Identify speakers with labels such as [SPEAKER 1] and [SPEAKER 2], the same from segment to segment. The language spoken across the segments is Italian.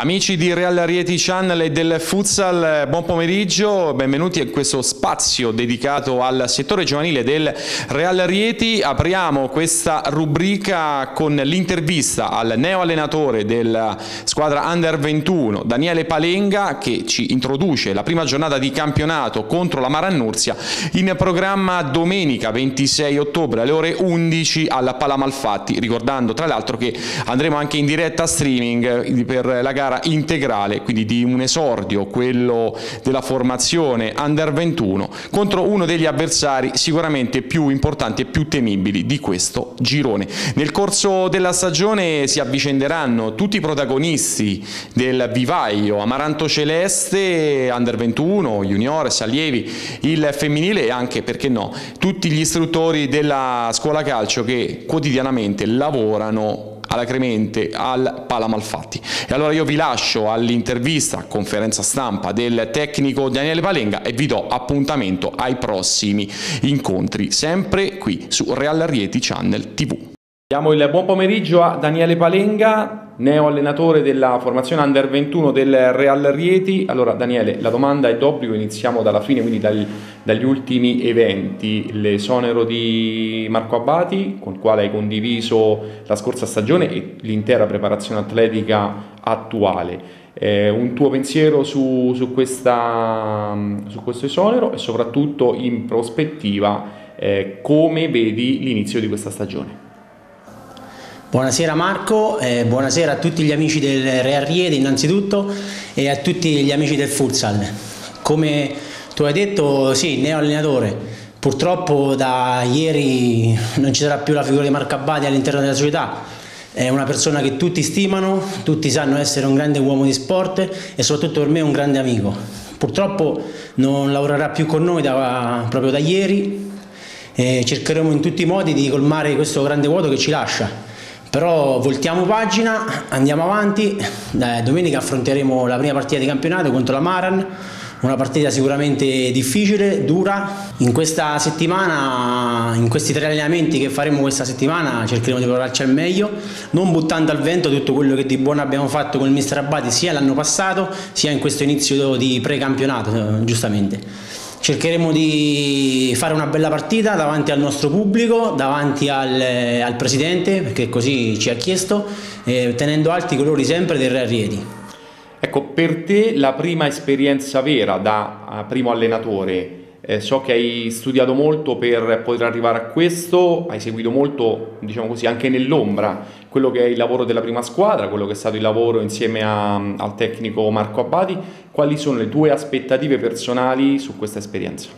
[SPEAKER 1] Amici di Real Rieti Channel e del Futsal, buon pomeriggio, benvenuti a questo spazio dedicato al settore giovanile del Real Rieti. Apriamo questa rubrica con l'intervista al neo allenatore della squadra Under 21, Daniele Palenga, che ci introduce la prima giornata di campionato contro la Marannursia in programma domenica 26 ottobre alle ore 11 alla Palamalfatti, ricordando tra l'altro che andremo anche in diretta streaming per la gara gara integrale, quindi di un esordio, quello della formazione Under 21, contro uno degli avversari sicuramente più importanti e più temibili di questo girone. Nel corso della stagione si avvicenderanno tutti i protagonisti del vivaio Amaranto Celeste, Under 21, Juniores, allievi, il femminile e anche, perché no, tutti gli istruttori della scuola calcio che quotidianamente lavorano alacremente al Palamalfatti. E allora io vi lascio all'intervista, conferenza stampa del tecnico Daniele Palenga e vi do appuntamento ai prossimi incontri, sempre qui su Real Rieti Channel TV. Diamo il buon pomeriggio a Daniele Palenga, neo allenatore della formazione Under 21 del Real Rieti. Allora Daniele, la domanda è d'obbligo, iniziamo dalla fine, quindi dal, dagli ultimi eventi. L'esonero di Marco Abbati, con il quale hai condiviso la scorsa stagione e l'intera preparazione atletica attuale. Eh, un tuo pensiero su, su, questa, su, questo esonero e soprattutto in prospettiva eh, come vedi l'inizio di questa stagione?
[SPEAKER 2] Buonasera Marco, eh, buonasera a tutti gli amici del Real Riede innanzitutto e a tutti gli amici del futsal. Come tu hai detto, sì, neo allenatore. Purtroppo da ieri non ci sarà più la figura di Marco Abbati all'interno della società. È una persona che tutti stimano, tutti sanno essere un grande uomo di sport e soprattutto per me un grande amico. Purtroppo non lavorerà più con noi da, proprio da ieri e cercheremo in tutti i modi di colmare questo grande vuoto che ci lascia però voltiamo pagina, andiamo avanti, eh, domenica affronteremo la prima partita di campionato contro la Maran, una partita sicuramente difficile, dura. In questa settimana, in questi tre allenamenti che faremo questa settimana, cercheremo di provarci al meglio, non buttando al vento tutto quello che di buono abbiamo fatto con il mister Abati sia l'anno passato sia in questo inizio di pre-campionato, giustamente. Cercheremo di fare una bella partita davanti al nostro pubblico, davanti al, al Presidente, perché così ci ha chiesto, eh, tenendo alti i colori sempre del Re Rieti.
[SPEAKER 1] Ecco, per te la prima esperienza vera da primo allenatore eh, so che hai studiato molto per poter arrivare a questo, hai seguito molto, diciamo così, anche nell'ombra quello che è il lavoro della prima squadra, quello che è stato il lavoro insieme a, al tecnico Marco Abbati. Quali sono le tue aspettative personali su questa esperienza?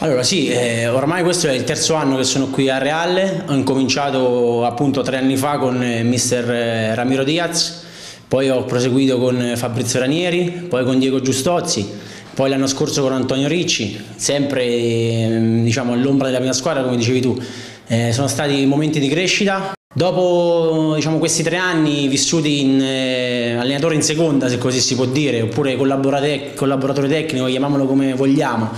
[SPEAKER 2] Allora sì, eh, ormai questo è il terzo anno che sono qui a Reale, ho incominciato appunto tre anni fa con eh, mister eh, Ramiro Diaz, poi ho proseguito con Fabrizio Ranieri, poi con Diego Giustozzi poi l'anno scorso con Antonio Ricci, sempre ehm, diciamo, all'ombra della mia squadra come dicevi tu. Eh, sono stati momenti di crescita. Dopo diciamo, questi tre anni vissuti in eh, allenatore in seconda, se così si può dire, oppure collaboratore tecnico, chiamiamolo come vogliamo,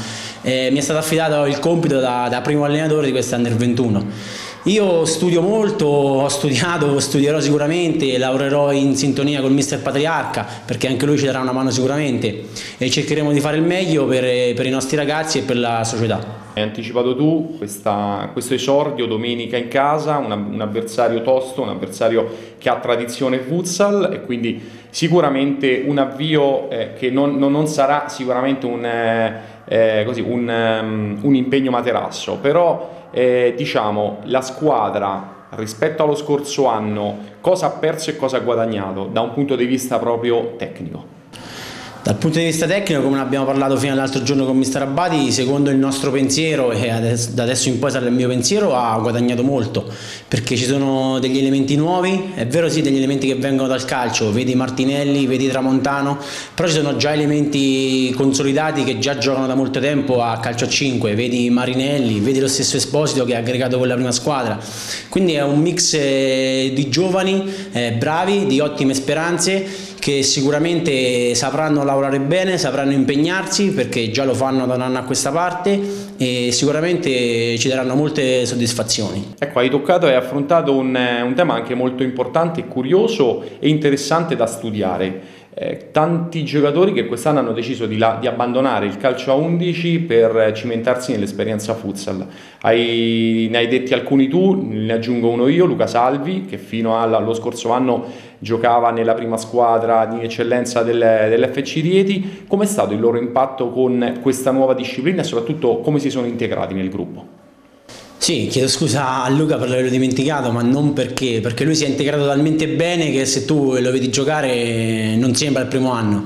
[SPEAKER 2] eh, mi è stato affidato il compito da, da primo allenatore di questa Under 21 io studio molto, ho studiato, studierò sicuramente, lavorerò in sintonia con il mister Patriarca perché anche lui ci darà una mano sicuramente e cercheremo di fare il meglio per, per i nostri ragazzi e per la società.
[SPEAKER 1] Hai anticipato tu questa, questo esordio domenica in casa, una, un avversario tosto, un avversario che ha tradizione futsal e quindi sicuramente un avvio eh, che non, non, non, sarà sicuramente un, eh, eh così, un, um, un impegno materasso, però eh, diciamo, la squadra rispetto allo scorso anno cosa ha perso e cosa ha guadagnato da un punto di vista proprio tecnico?
[SPEAKER 2] Dal punto di vista tecnico, come abbiamo parlato fino all'altro giorno con Mister Abati, secondo il nostro pensiero, e da adesso in poi sarà il mio pensiero, ha guadagnato molto, perché ci sono degli elementi nuovi, è vero sì, degli elementi che vengono dal calcio, vedi Martinelli, vedi Tramontano, però ci sono già elementi consolidati che già giocano da molto tempo a calcio a 5, vedi Marinelli, vedi lo stesso Esposito che ha aggregato con la prima squadra, quindi è un mix eh, di giovani, eh, bravi, di ottime speranze che sicuramente sapranno lavorare bene, sapranno impegnarsi perché già lo fanno da un anno a questa parte e sicuramente ci daranno molte soddisfazioni.
[SPEAKER 1] Ecco, hai toccato e affrontato un, un tema anche molto importante, curioso e interessante da studiare eh, tanti giocatori che quest'anno hanno deciso di, la, di, abbandonare il calcio a 11 per cimentarsi nell'esperienza futsal. Hai, ne hai detti alcuni tu, ne aggiungo uno io, Luca Salvi, che fino allo scorso anno giocava nella prima squadra di eccellenza del, dell'FC Rieti. Com'è stato il loro impatto con questa nuova disciplina e soprattutto come si sono integrati nel gruppo?
[SPEAKER 2] Sì, chiedo scusa a Luca per averlo dimenticato, ma non perché, perché lui si è integrato talmente bene che se tu lo vedi giocare non sembra il primo anno.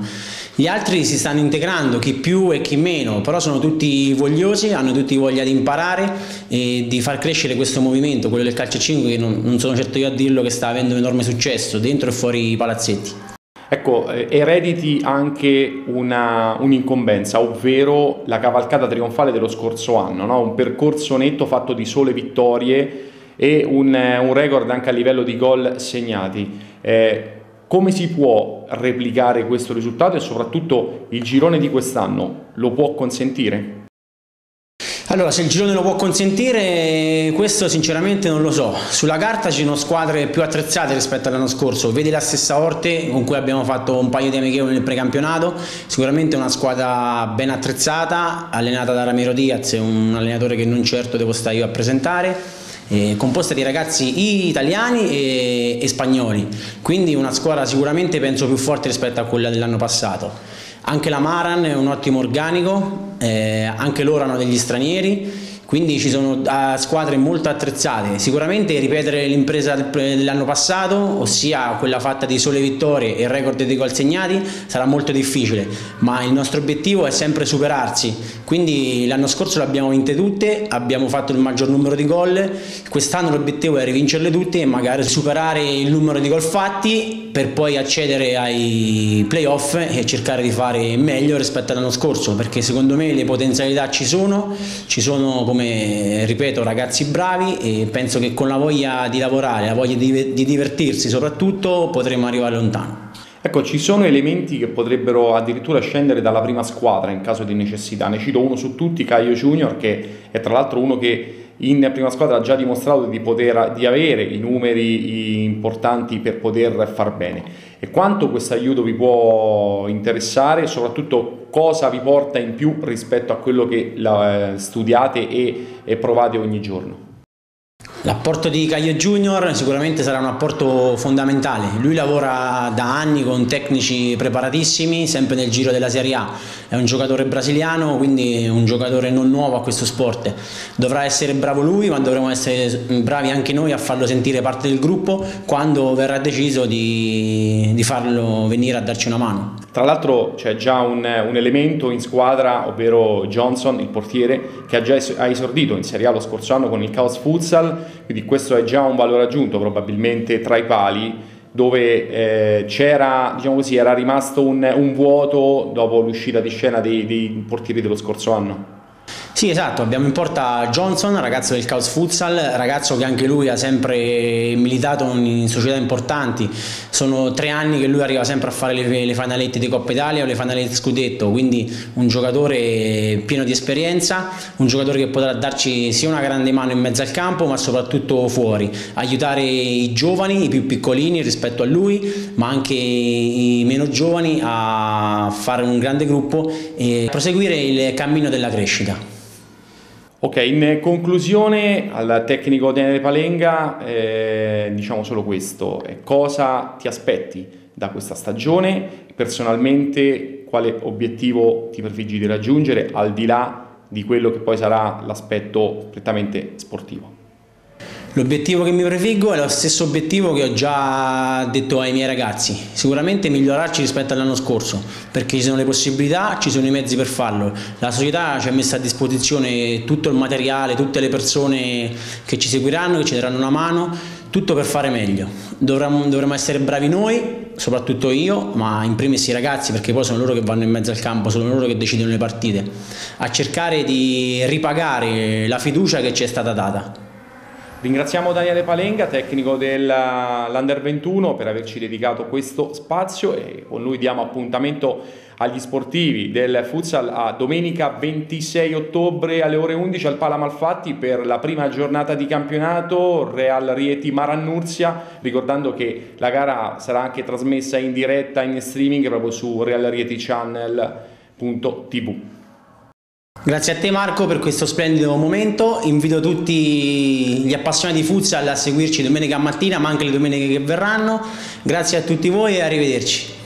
[SPEAKER 2] Gli altri si stanno integrando, chi più e chi meno, però sono tutti vogliosi, hanno tutti voglia di imparare e di far crescere questo movimento, quello del calcio 5 che non, non sono certo io a dirlo che sta avendo un enorme successo dentro e fuori i palazzetti.
[SPEAKER 1] Ecco, eh, erediti anche una, un'incombenza, ovvero la cavalcata trionfale dello scorso anno, no? un percorso netto fatto di sole vittorie e un, un record anche a livello di gol segnati. Eh, come si può replicare questo risultato e soprattutto il girone di quest'anno lo può consentire?
[SPEAKER 2] Allora, se il girone lo può consentire, questo sinceramente non lo so. Sulla carta ci sono squadre più attrezzate rispetto all'anno scorso. Vedi la stessa Orte con cui abbiamo fatto un paio di amichevoli nel precampionato. Sicuramente una squadra ben attrezzata, allenata da Ramiro Diaz, un allenatore che non certo devo stare io a presentare. Eh, composta di ragazzi italiani e, e spagnoli, quindi una squadra sicuramente penso più forte rispetto a quella dell'anno passato. Anche la Maran è un ottimo organico, eh, anche loro hanno degli stranieri quindi ci sono squadre molto attrezzate, sicuramente ripetere l'impresa dell'anno passato, ossia quella fatta di sole vittorie e record di gol segnati, sarà molto difficile, ma il nostro obiettivo è sempre superarsi, quindi l'anno scorso le abbiamo vinte tutte, abbiamo fatto il maggior numero di gol, quest'anno l'obiettivo è rivincerle tutte e magari superare il numero di gol fatti per poi accedere ai playoff e cercare di fare meglio rispetto all'anno scorso, perché secondo me le potenzialità ci sono, ci sono come ripeto ragazzi bravi e penso che con la voglia di lavorare, la voglia di, di divertirsi soprattutto potremo arrivare lontano.
[SPEAKER 1] Ecco, ci sono elementi che potrebbero addirittura scendere dalla prima squadra in caso di necessità. Ne cito uno su tutti, Caio Junior, che è tra l'altro uno che in prima squadra ha già dimostrato di, poter, di avere i numeri importanti per poter far bene. E quanto questo aiuto vi può interessare e soprattutto cosa vi porta in più rispetto a quello che eh, studiate e, e provate ogni giorno?
[SPEAKER 2] L'apporto di Caio Junior sicuramente sarà un apporto fondamentale, lui lavora da anni con tecnici preparatissimi, sempre nel giro della Serie A, è un giocatore brasiliano, quindi un giocatore non nuovo a questo sport, dovrà essere bravo lui ma dovremo essere bravi anche noi a farlo sentire parte del gruppo quando verrà deciso di, di farlo venire a darci una mano.
[SPEAKER 1] Tra l'altro c'è già un, un, elemento in squadra, ovvero Johnson, il portiere, che ha già esordito in Serie A lo scorso anno con il Chaos Futsal, quindi questo è già un valore aggiunto probabilmente tra i pali, dove eh, c'era, diciamo così, era rimasto un, un vuoto dopo l'uscita di scena dei, dei portieri dello scorso anno.
[SPEAKER 2] Sì, esatto, abbiamo in porta Johnson, ragazzo del Chaos Futsal, ragazzo che anche lui ha sempre militato in società importanti. Sono tre anni che lui arriva sempre a fare le, le finalette di Coppa Italia o le finalette scudetto, quindi un giocatore pieno di esperienza, un giocatore che potrà darci sia una grande mano in mezzo al campo, ma soprattutto fuori, aiutare i giovani, i più piccolini rispetto a lui, ma anche i meno giovani a fare un grande gruppo e proseguire il cammino della crescita.
[SPEAKER 1] Ok, in conclusione al tecnico Daniele Palenga eh, diciamo solo questo, cosa ti aspetti da questa stagione? Personalmente quale obiettivo ti prefiggi di raggiungere al di là di quello che poi sarà l'aspetto prettamente sportivo?
[SPEAKER 2] L'obiettivo che mi prefiggo è lo stesso obiettivo che ho già detto ai miei ragazzi, sicuramente migliorarci rispetto all'anno scorso, perché ci sono le possibilità, ci sono i mezzi per farlo. La società ci ha messo a disposizione tutto il materiale, tutte le persone che ci seguiranno, che ci daranno una mano, tutto per fare meglio. Dovremmo, essere bravi noi, soprattutto io, ma in primis i ragazzi, perché poi sono loro che vanno in mezzo al campo, sono loro che decidono le partite, a cercare di ripagare la fiducia che ci è stata data.
[SPEAKER 1] Ringraziamo Daniele Palenga, tecnico dell'Under 21, per averci dedicato questo spazio e con lui diamo appuntamento agli sportivi del futsal a domenica 26 ottobre alle ore 11 al Pala Malfatti per la prima giornata di campionato Real Rieti Marannursia, ricordando che la gara sarà anche trasmessa in diretta in streaming proprio su realrietichannel.tv.
[SPEAKER 2] Grazie a te Marco per questo splendido momento, invito tutti gli appassionati di futsal a seguirci domenica mattina ma anche le domeniche che verranno, grazie a tutti voi e arrivederci.